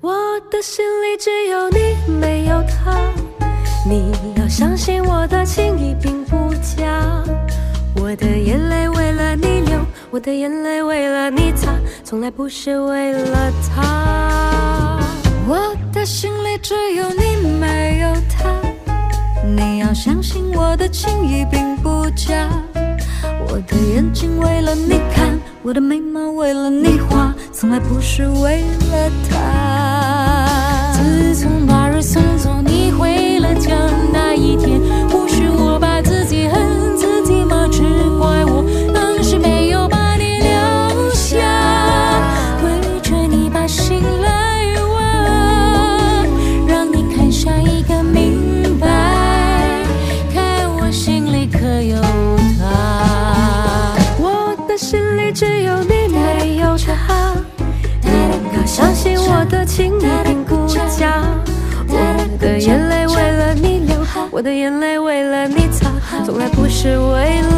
我的心里只有你，没有他。你要相信我的情意并不假。我的眼泪为了你流，我的眼泪为了你擦，从来不是为了他。我的心里只有你，没有他。你要相信我的情意并不假。我的眼睛为了你看，我的眉毛为了你画，从来不是为了他。可有他。我的心里只有你，没有他。你要相信我的情意并不假。我的眼泪为了你流，我的眼泪为了你擦，从来不是为了。